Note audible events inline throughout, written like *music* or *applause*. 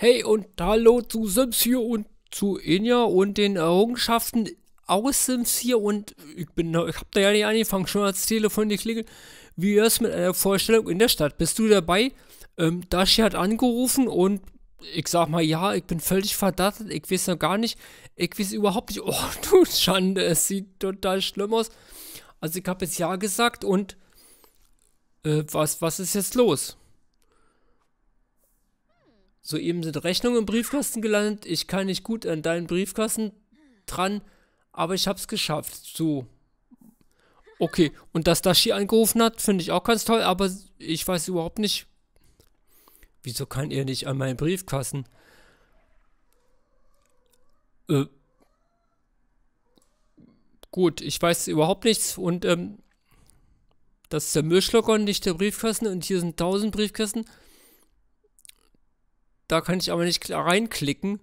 Hey und hallo zu Sims hier und zu Inja und den Errungenschaften aus Sims hier und ich bin ich hab da ja nicht angefangen, schon als Telefon geklingelt. Wie ist mit einer Vorstellung in der Stadt? Bist du dabei? Ähm, Dashi hat angerufen und ich sag mal, ja, ich bin völlig verdattet, ich weiß noch gar nicht, ich weiß überhaupt nicht, *laughs* oh du Schande, es sieht total schlimm aus. Also ich habe jetzt ja gesagt und äh, was, was ist jetzt los? Soeben sind Rechnungen im Briefkasten gelandet, ich kann nicht gut an deinen Briefkasten dran, aber ich hab's geschafft. So. Okay, und dass Dashi angerufen hat, finde ich auch ganz toll, aber ich weiß überhaupt nicht, wieso kann er nicht an meinen Briefkasten? Äh, gut, ich weiß überhaupt nichts und ähm, das ist der Müllschlucker und nicht der Briefkasten und hier sind 1000 Briefkästen. Da kann ich aber nicht reinklicken.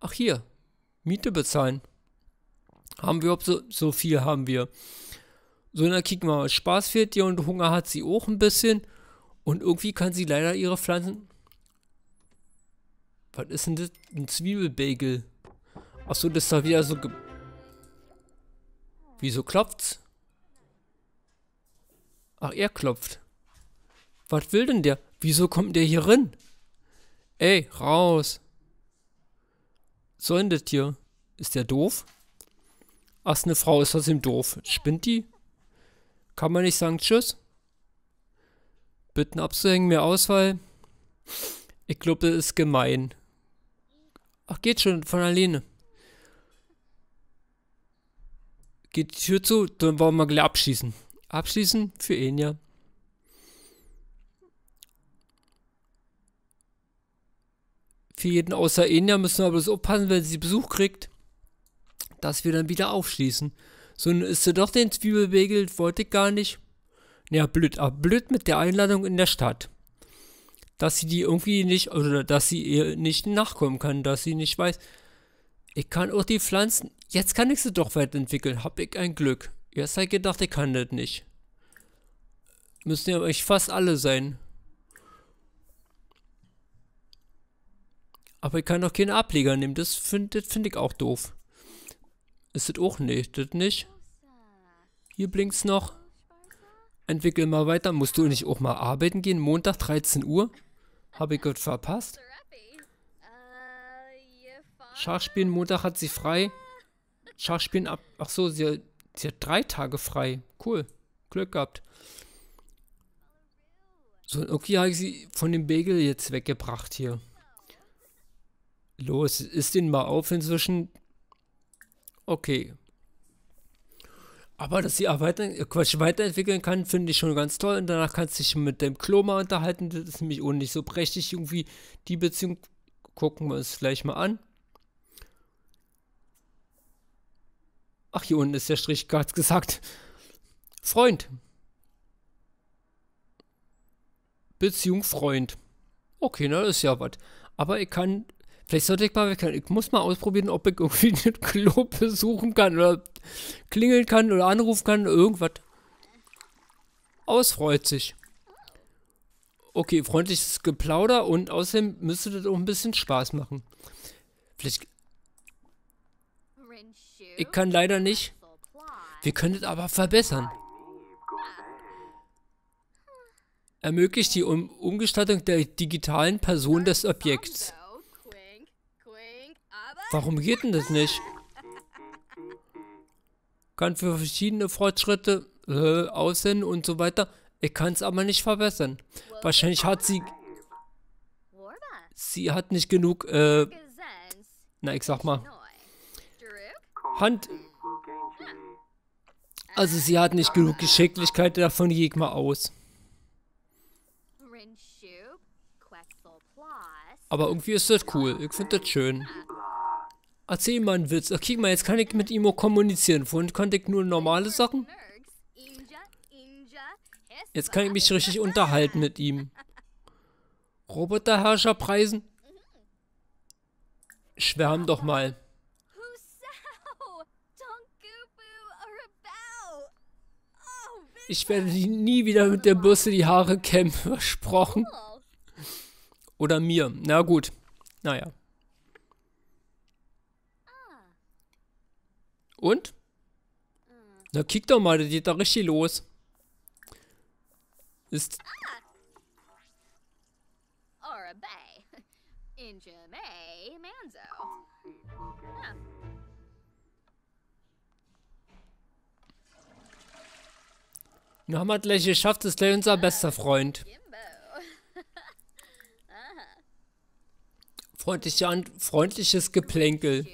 Ach hier, Miete bezahlen. Haben wir überhaupt so, so viel haben wir. So, dann kicken wir mal. Spaß fehlt ihr und Hunger hat sie auch ein bisschen. Und irgendwie kann sie leider ihre Pflanzen. Was ist denn das? Ein Zwiebelbagel. Achso, das ist da wieder so. Ge Wieso klopft's? Ach, er klopft. Was will denn der? Wieso kommt der hier rein? Ey, raus. denn das hier? Ist der doof? Ach, eine Frau, ist trotzdem doof. Spinnt die? Kann man nicht sagen Tschüss? Bitten abzuhängen, mehr Auswahl? Ich glaube, das ist gemein. Ach, geht schon von alleine. Geht die Tür zu, dann wollen wir gleich abschießen. Abschließen für ihn, Für jeden außer Enya müssen wir bloß aufpassen, wenn sie Besuch kriegt, dass wir dann wieder aufschließen. So, ist sie doch den Zwiebelbegel, wollte ich gar nicht. Ja, blöd, aber blöd mit der Einladung in der Stadt. Dass sie die irgendwie nicht, oder dass sie ihr nicht nachkommen kann, dass sie nicht weiß. Ich kann auch die Pflanzen, jetzt kann ich sie doch weiterentwickeln, hab ich ein Glück. Erst halt gedacht, ich kann das nicht. Müssen ja euch fast alle sein. Aber ich kann doch keine Ableger nehmen. Das finde find ich auch doof. Ist das auch nicht? Das nicht? Hier blinkt's noch. Entwickel mal weiter. Musst du nicht auch mal arbeiten gehen? Montag 13 Uhr? Habe ich Gott verpasst? Schachspielen, Montag hat sie frei. Schachspielen ab. Ach so, sie, sie hat drei Tage frei. Cool. Glück gehabt. So, okay, habe ich sie von dem Bagel jetzt weggebracht hier. Los, ist den mal auf inzwischen. Okay. Aber dass sie erweitern, äh, Quatsch, weiterentwickeln kann, finde ich schon ganz toll. Und danach kannst du dich mit dem Klo mal unterhalten. Das ist nämlich auch nicht so prächtig irgendwie. Die Beziehung gucken wir uns gleich mal an. Ach, hier unten ist der Strich gerade gesagt. Freund. Beziehung Freund. Okay, na, das ist ja was. Aber ich kann Vielleicht sollte ich mal, ich muss mal ausprobieren, ob ich irgendwie *laughs* ein Klo besuchen kann oder klingeln kann oder anrufen kann, irgendwas. Ausfreut sich. Okay, freundliches Geplauder und außerdem müsste das auch ein bisschen Spaß machen. Vielleicht. Ich kann leider nicht. Wir können es aber verbessern. Ermöglicht die um Umgestaltung der digitalen Person des Objekts. Warum geht denn das nicht? Kann für verschiedene Fortschritte äh, aussehen und so weiter. Ich kann es aber nicht verbessern. Wahrscheinlich hat sie... Sie hat nicht genug, äh... Na, ich sag mal... Hand... Also sie hat nicht genug Geschicklichkeit, davon gehe ich mal aus. Aber irgendwie ist das cool. Ich finde das schön. Erzähl mal einen Witz. Guck mal, jetzt kann ich mit ihm auch kommunizieren. Vorhin konnte ich nur normale Sachen. Jetzt kann ich mich richtig unterhalten mit ihm. Roboterherrscherpreisen? Schwärm doch mal. Ich werde nie wieder mit der Bürste die Haare kämmen, versprochen. Oder mir. Na gut. Naja. Und? Na, kick doch mal, das geht da richtig los. Ist. Na, haben wir gleich geschafft, ist gleich unser bester Freund. *laughs* Freundliche An freundliches Geplänkel.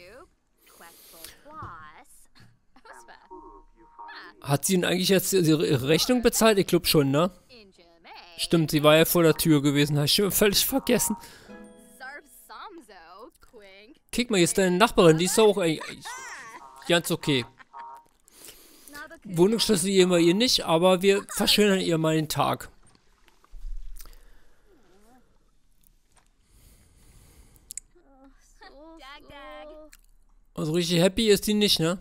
Hat sie denn eigentlich jetzt ihre Rechnung bezahlt? Ich glaube schon, ne? Stimmt, sie war ja vor der Tür gewesen. Habe ich schon völlig vergessen. Kick mal, ist deine Nachbarin. Die ist auch eigentlich ganz okay. Wohnungsschlüssel geben wir ihr nicht, aber wir verschönern ihr mal den Tag. Also richtig happy ist die nicht, ne?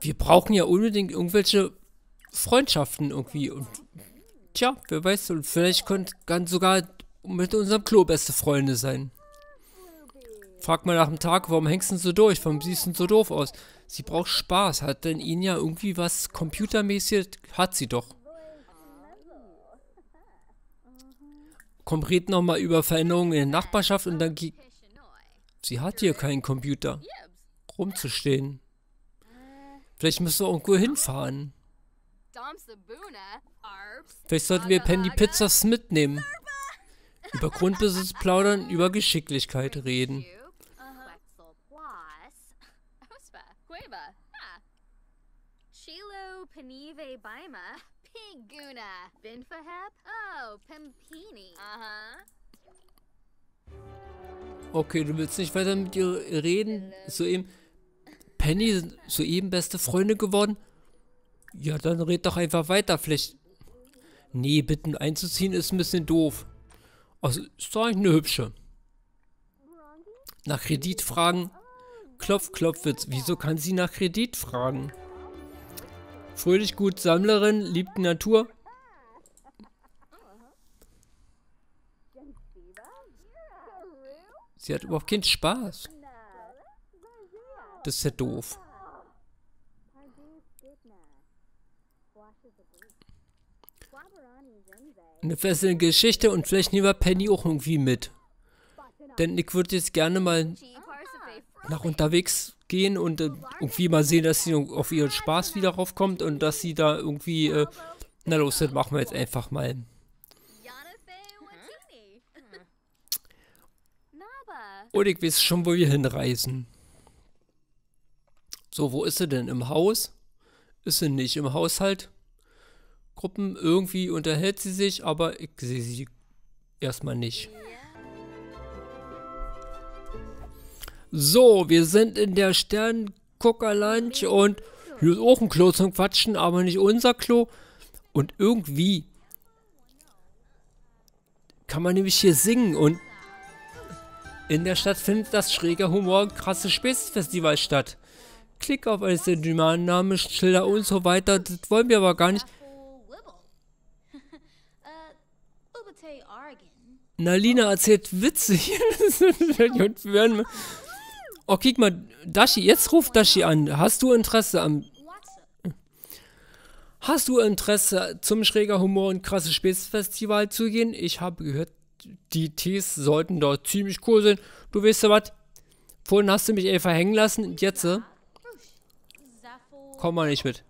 Wir brauchen ja unbedingt irgendwelche Freundschaften irgendwie. Und tja, wer weiß, vielleicht können kann sogar mit unserem Klo beste Freunde sein. Frag mal nach dem Tag, warum hängst du so durch? Warum siehst du so doof aus? Sie braucht Spaß. Hat denn ihn ja irgendwie was computermäßig? Hat sie doch. Komm, red noch mal über Veränderungen in der Nachbarschaft und dann. Sie hat hier keinen Computer, rumzustehen. Vielleicht müssen wir irgendwo hinfahren. Vielleicht sollten wir Penny Pizzas mitnehmen. Über Grundbesitz plaudern, über Geschicklichkeit reden. Okay, du willst nicht weiter mit ihr reden? Soeben. Penny sind soeben beste Freunde geworden? Ja, dann red doch einfach weiter. Vielleicht. Nee, bitten einzuziehen ist ein bisschen doof. Also, ist doch eigentlich eine hübsche. Nach Kredit fragen. Klopf, Klopfwitz. Wieso kann sie nach Kredit fragen? Fröhlich gut, Sammlerin, liebt die Natur. Sie hat überhaupt keinen Spaß. Das ist ja doof. Eine fesselnde Geschichte und vielleicht nehmen wir Penny auch irgendwie mit. Denn ich würde jetzt gerne mal nach unterwegs gehen und äh, irgendwie mal sehen, dass sie auf ihren Spaß wieder raufkommt und dass sie da irgendwie, äh, na los, das machen wir jetzt einfach mal. Und ich weiß schon, wo wir hinreisen. So, wo ist sie denn? Im Haus? Ist sie nicht im Haushalt? Gruppen, irgendwie unterhält sie sich, aber ich sehe sie erstmal nicht. So, wir sind in der Sterngucker Lunch und hier ist auch ein Klo zum Quatschen, aber nicht unser Klo. Und irgendwie kann man nämlich hier singen und in der Stadt findet das schräger Humor krasse Späßfestival statt. Klick auf alles der Namen, Schilder und so weiter. Das wollen wir aber gar nicht. Nalina erzählt *laughs* werden- oh, kick mal, Dashi, jetzt ruft Dashi an. Hast du Interesse am. Hast du Interesse zum schräger Humor und krasse Späßfestival zu gehen? Ich habe gehört, die Tees sollten dort ziemlich cool sein. Du weißt ja was? Vorhin hast du mich einfach hängen lassen und jetzt äh. Komm mal nicht mit.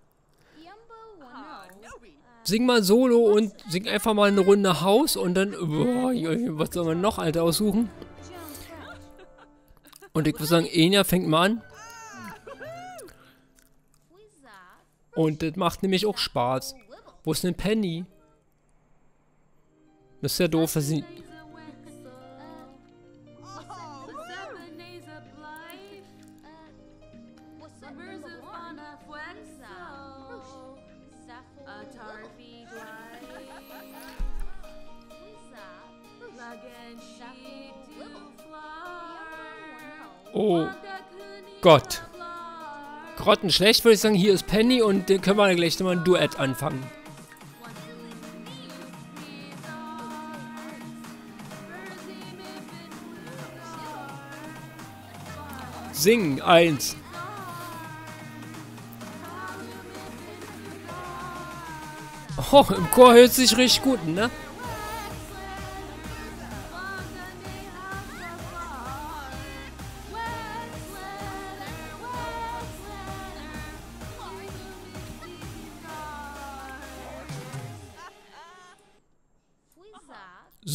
Sing mal Solo und sing einfach mal eine Runde Haus und dann, boah, was soll man noch, Alter, aussuchen? Und ich würde sagen, Enya fängt mal an und das macht nämlich auch Spaß. Wo ist denn Penny? Das ist ja doof, dass sie... Gott. grottenschlecht, würde ich sagen. Hier ist Penny und den können wir gleich nochmal ein Duett anfangen. Singen, eins. Oh, im Chor hört sich richtig gut, ne?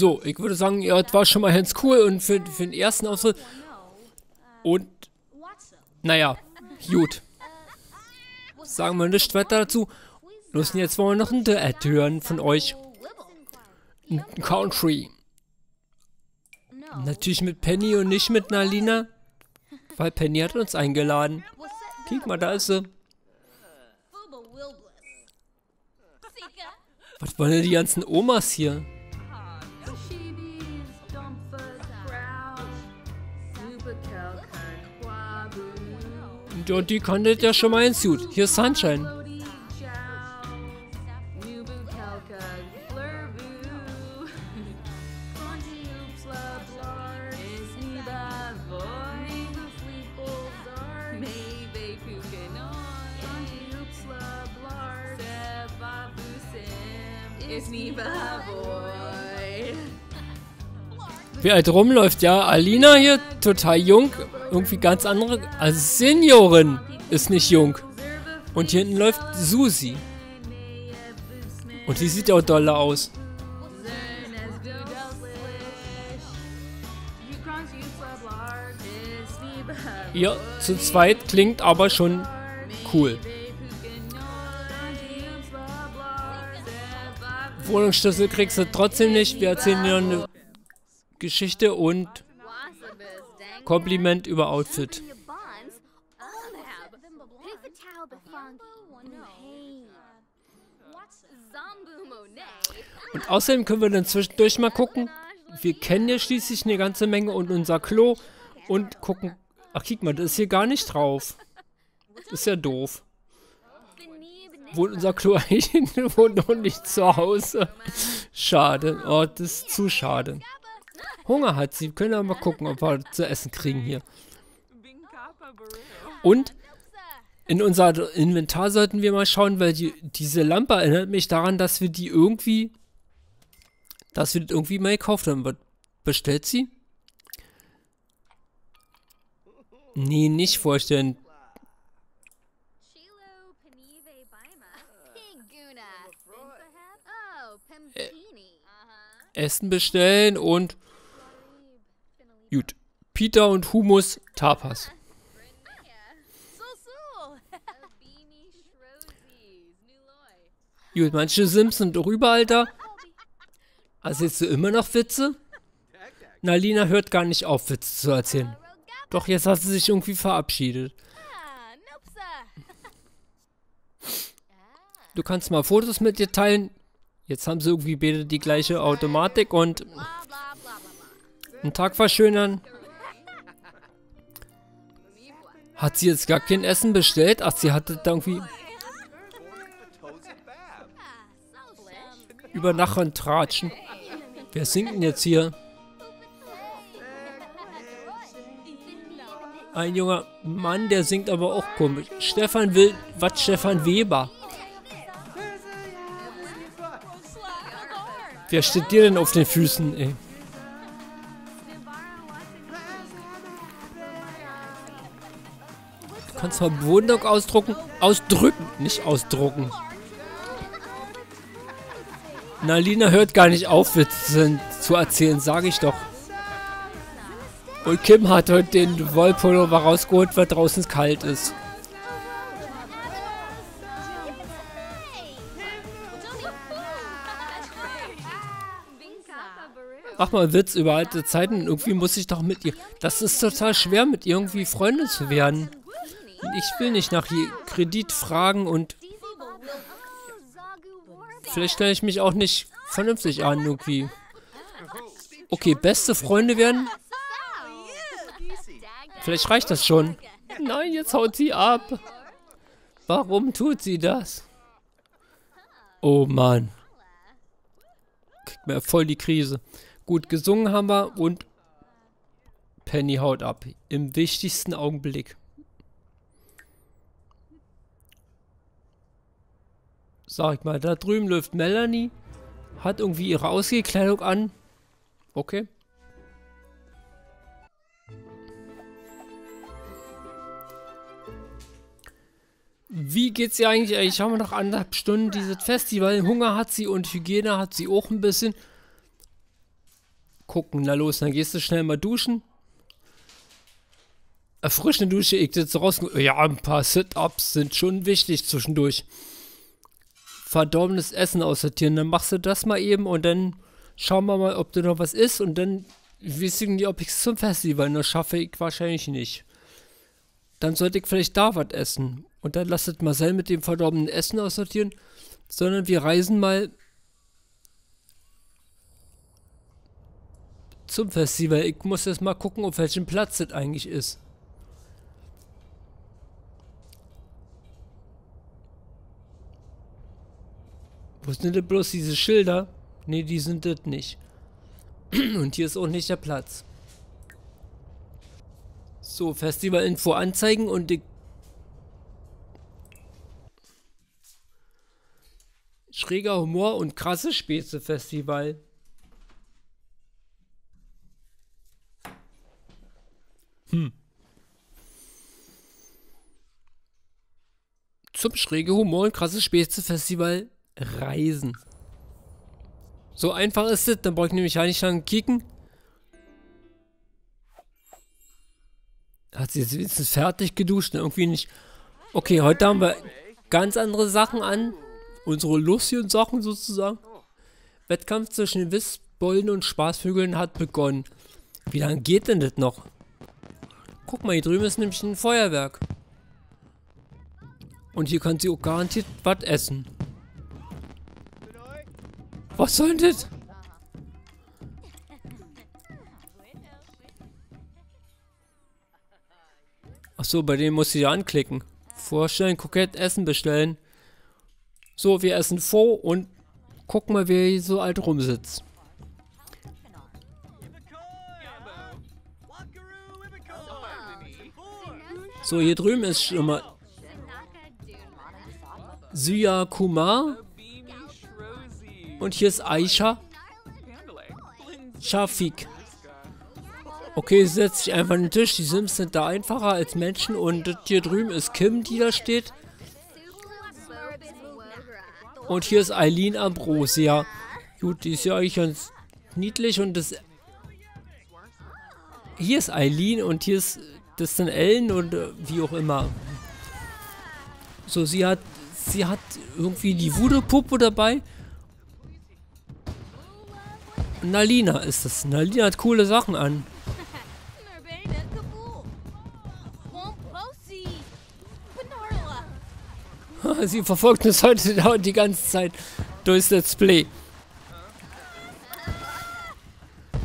So, ich würde sagen, ja, das war schon mal ganz cool und für, für den ersten Auftritt. Und, naja, gut. Sagen wir nichts weiter dazu. Los, jetzt wollen wir noch ein Duett hören von euch. Ein Country. Natürlich mit Penny und nicht mit Nalina. Weil Penny hat uns eingeladen. Guck mal, da ist sie. Was wollen denn die ganzen Omas hier? Ja, die kann das ja schon mal ins Suit. Hier ist Sunshine. Wer halt rumläuft, ja. Alina hier, total jung. Irgendwie ganz andere. Also Seniorin ist nicht jung. Und hier hinten läuft Susi. Und die sieht ja auch dolle aus. Ja, zu zweit klingt aber schon cool. Wohnungsschlüssel kriegst du trotzdem nicht. Wir erzählen dir eine Geschichte und Kompliment über Outfit. Und außerdem können wir dann zwischendurch mal gucken. Wir kennen ja schließlich eine ganze Menge und unser Klo und gucken. Ach, guck mal, das ist hier gar nicht drauf. Ist ja doof. Wohnt unser Klo *laughs* eigentlich wohnt noch nicht zu Hause? Schade. Oh, das ist zu schade. Hunger hat sie. Können wir mal gucken, ob wir zu essen kriegen hier. Und in unser Inventar sollten wir mal schauen, weil die, diese Lampe erinnert mich daran, dass wir die irgendwie, dass wir das irgendwie mal gekauft haben. Was bestellt sie? Nee, nicht vorstellen. Oh. Uh-huh. Essen bestellen und gut. Peter und Humus Tapas. Gut, manche Sims sind doch überall da. Also jetzt du immer noch Witze? Nalina hört gar nicht auf, Witze zu erzählen. Doch jetzt hat sie sich irgendwie verabschiedet. Du kannst mal Fotos mit dir teilen. Jetzt haben sie irgendwie beide die gleiche Automatik und Einen Tag verschönern. Hat sie jetzt gar kein Essen bestellt? Ach, sie hatte da irgendwie über Nacht und Tratschen. Wer singt denn jetzt hier? Ein junger Mann, der singt aber auch komisch. Stefan will, was Stefan Weber? Wer steht dir denn auf den Füßen, ey? Kannst mal Bewunderung ausdrucken. Ausdrücken, nicht ausdrucken. Nalina hört gar nicht auf, Witze zu erzählen, sage ich doch. Und Kim hat heute den Wollpullover rausgeholt, weil draußen kalt ist. Mach mal einen Witz über alte Zeiten. Irgendwie muss ich doch mit ihr. Das ist total schwer, mit irgendwie Freunde zu werden. Ich will nicht nach Kredit fragen und vielleicht stelle ich mich auch nicht vernünftig an irgendwie. Okay, beste Freunde werden. Vielleicht reicht das schon. Nein, jetzt haut sie ab. Warum tut sie das? Oh Mann. Kriegt mir voll die Krise. Gut, gesungen haben wir und Penny haut ab. Im wichtigsten Augenblick. Sag ich mal, da drüben läuft Melanie. Hat irgendwie ihre Ausgekleidung an. Okay. Wie geht's ihr eigentlich? Ich habe noch anderthalb Stunden dieses Festival. Hunger hat sie und Hygiene hat sie auch ein bisschen. Gucken, na los, dann gehst du schnell mal duschen. Erfrischende Dusche, ich jetzt raus. Ja, ein paar Sit-Ups sind schon wichtig zwischendurch. Verdorbenes Essen aussortieren, dann machst du das mal eben und dann schauen wir mal, ob du noch was isst und dann wissen die, ob ich es zum Festival noch schaffe. Ich wahrscheinlich nicht. Dann sollte ich vielleicht da was essen. Und dann lasst Marcel mit dem verdorbenen Essen aussortieren, sondern wir reisen mal zum Festival. Ich muss jetzt mal gucken, auf welchem Platz das eigentlich ist. Wo sind denn bloß diese Schilder? Ne, die sind das nicht. *clears throat* Und hier ist auch nicht der Platz. So, Festival-Info anzeigen und ich Schräger Humor und krasse Späße Festival. Hm. Zum schräge Humor und krasse Späße Festival reisen. So einfach ist es, dann brauche ich nämlich nicht lang kicken. Hat sie jetzt wenigstens fertig geduscht? Irgendwie nicht. Okay, heute haben wir ganz andere Sachen an unsere lustigen Sachen sozusagen. Wettkampf zwischen den Wissbolden und Spaßvögeln hat begonnen. Wie lange geht denn das noch? Guck mal, hier drüben ist nämlich ein Feuerwerk. Und hier kann sie auch garantiert was essen. Was soll denn das? Achso, bei dem muss sie anklicken. Vorstellen, kokett Essen bestellen. So, wir essen vor und gucken mal, wer hier so alt rumsitzt. So, hier drüben ist schon mal Suya Kumar. Und hier ist Aisha Shafik. Okay, setz dich einfach an den Tisch. Die Sims sind da einfacher als Menschen. Und hier drüben ist Kim, die da steht. Und hier ist Eileen Ambrosia. Gut, die ist ja eigentlich ganz niedlich und das... Hier ist Eileen und hier ist das dann Ellen und äh, wie auch immer. So, sie hat... Sie hat irgendwie die Voodoo-Puppe dabei. Nalina ist das. Nalina hat coole Sachen an. *laughs* Sie verfolgt uns heute die ganze Zeit durchs Let's Play.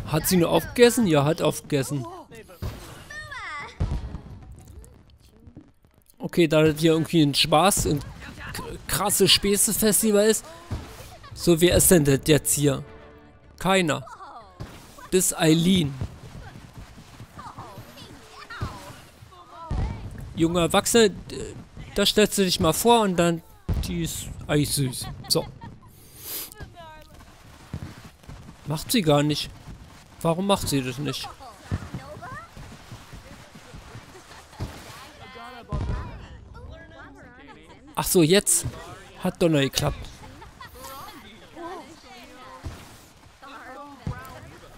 Hat sie nur aufgegessen? Ja, hat aufgegessen. Okay, da das hier irgendwie ein Spaß, ein krasses Späße-Festival ist. So, wer ist denn das jetzt hier? Keiner. Das Eileen. Junge Erwachsene, da stellst du dich mal vor und dann, die ist eigentlich süß. So. Macht sie gar nicht. Warum macht sie das nicht? Ach so, jetzt hat Donner geklappt.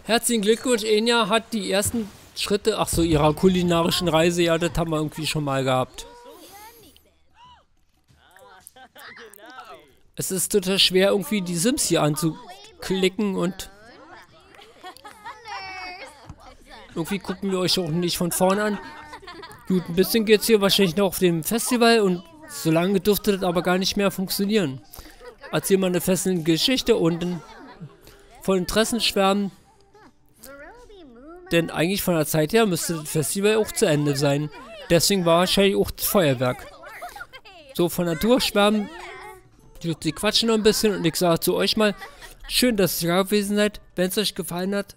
Herzlichen Glückwunsch, Enya hat die ersten Schritte, ach so, ihrer kulinarischen Reise, ja, das haben wir irgendwie schon mal gehabt. Es ist total schwer, irgendwie die Sims hier anzuklicken und irgendwie gucken wir euch auch nicht von vorne an. Gut, ein bisschen geht es hier wahrscheinlich noch auf dem Festival und so lange dürfte das aber gar nicht mehr funktionieren. Erzähl mal eine fesselnde Geschichte und von Interessen schwärmen. Denn eigentlich von der Zeit her müsste das Festival auch zu Ende sein. Deswegen war wahrscheinlich auch das Feuerwerk. so von Natur schwärmen. Die quatschen noch ein bisschen und ich sage zu euch mal, schön, dass ihr da gewesen seid. Wenn es euch gefallen hat,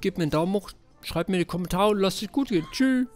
gebt mir einen Daumen hoch, schreibt mir in die Kommentare und lasst es gut gehen. Tschüss.